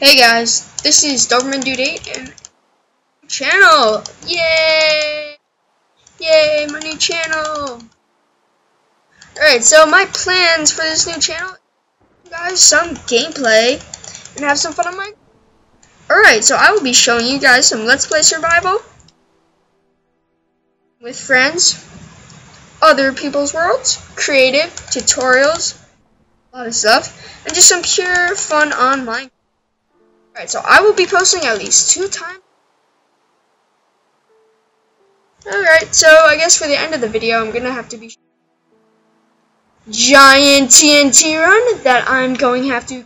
Hey guys, this is Doberman Dude 8 and channel. Yay! Yay, my new channel. Alright, so my plans for this new channel, guys, some gameplay and have some fun on my Alright, so I will be showing you guys some Let's Play Survival with friends, other people's worlds, creative, tutorials, a lot of stuff, and just some pure fun on. Alright, so I will be posting at least two times. Alright, so I guess for the end of the video, I'm gonna have to be giant TNT run that I'm going to have to.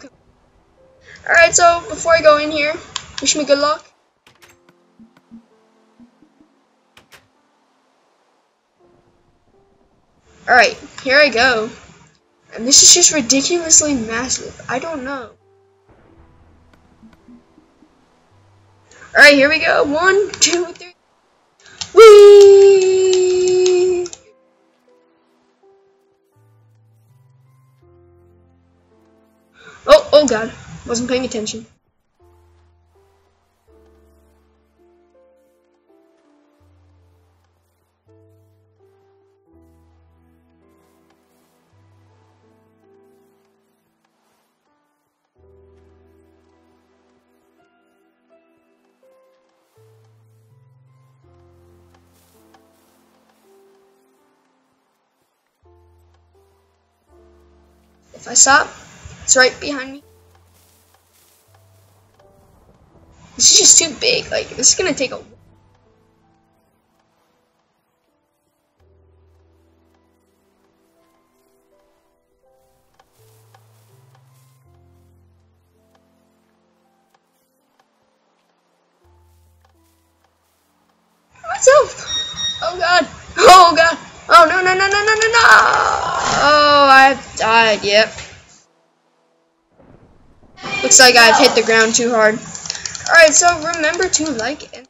Alright, so before I go in here, wish me good luck. Alright, here I go. And this is just ridiculously massive. I don't know. Alright, here we go. One, two, three. Whee! Oh, oh god. Wasn't paying attention. If I stop, it's right behind me. This is just too big. Like, this is gonna take a myself. Oh god. Oh god. Oh no no no no no no no. Died. Yep. Looks like I've hit the ground too hard. Alright, so remember to like and